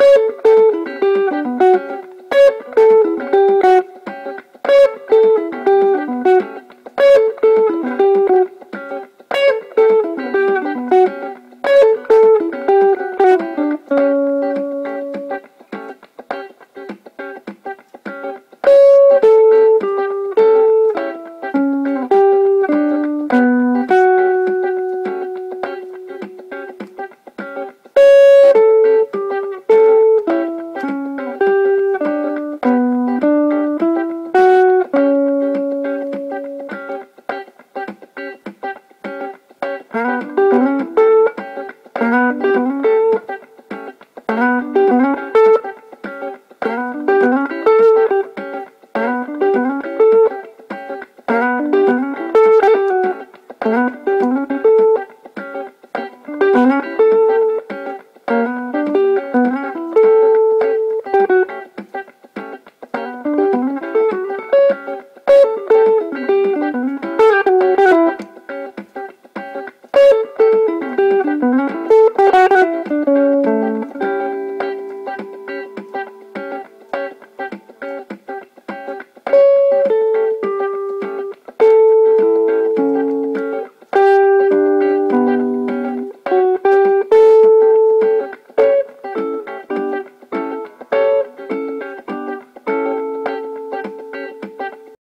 you Thank you.